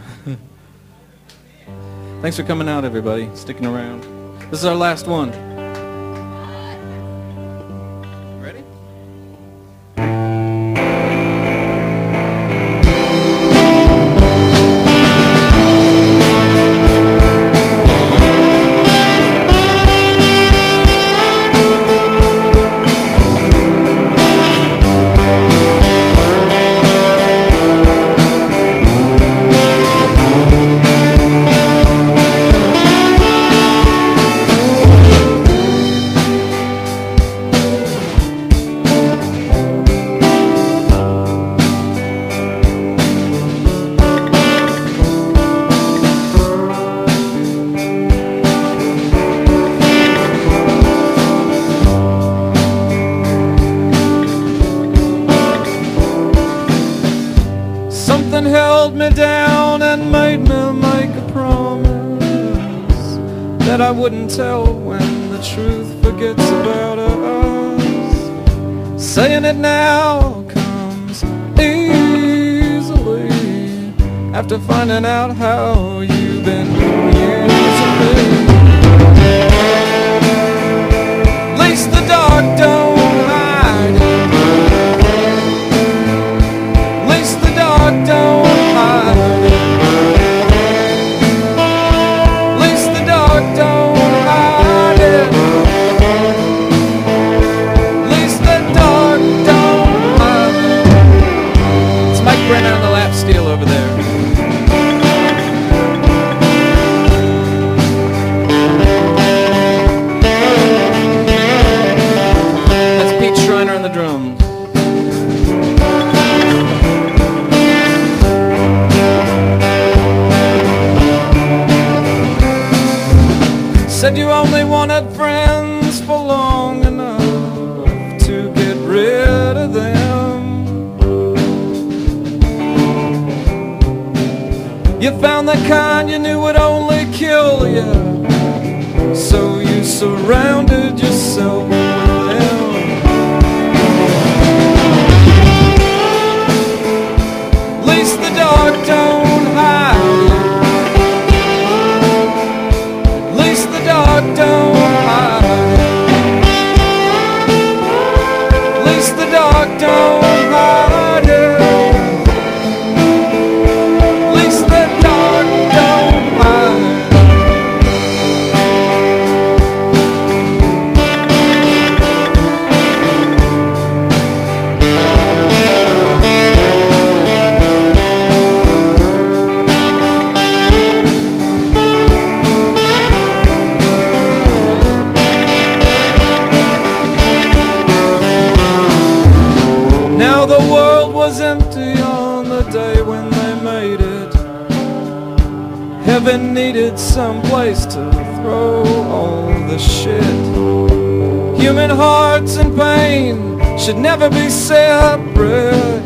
Thanks for coming out, everybody, sticking around. This is our last one. Something held me down and made me make a promise that I wouldn't tell when the truth forgets about us. Saying it now comes easily after finding out how you've been found the kind you knew would only kill you. So you surrounded yourself with them. At least the dark don't hide. At least the dark don't hide. At least the dark don't was empty on the day when they made it. Heaven needed some place to throw all the shit. Human hearts and pain should never be separate.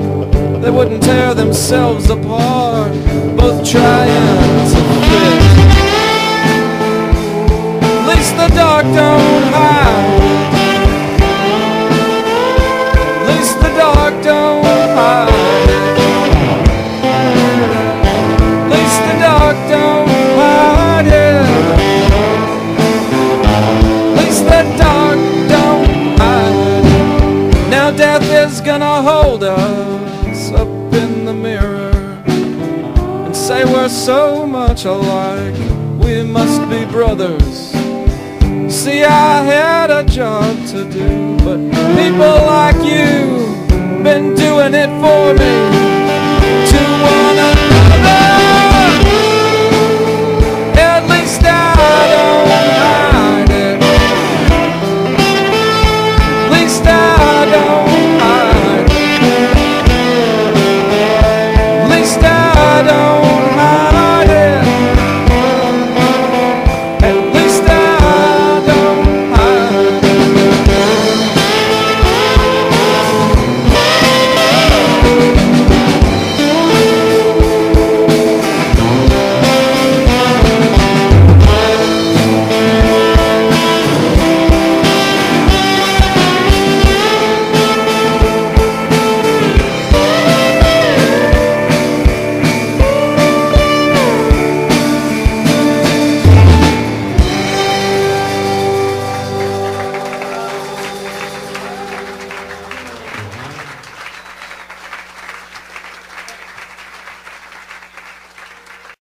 They wouldn't tear themselves apart, both trying to fit. At least the dark don't hide. The mirror and say we're so much alike. We must be brothers. See, I had a job to do, but people like you been doing it for me.